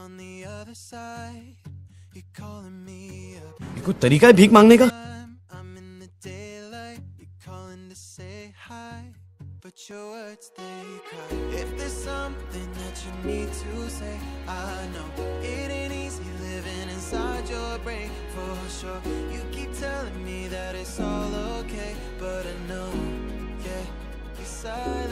On the other side, you're calling me up. ये कोई तरीका है भीख मांगने का I'm, I'm in the daylight, you're calling to say hi. But your words, they cry. If there's something that you need to say, I know it ain't easy living inside your brain for sure. You keep telling me that it's all okay, but I know, yeah, loud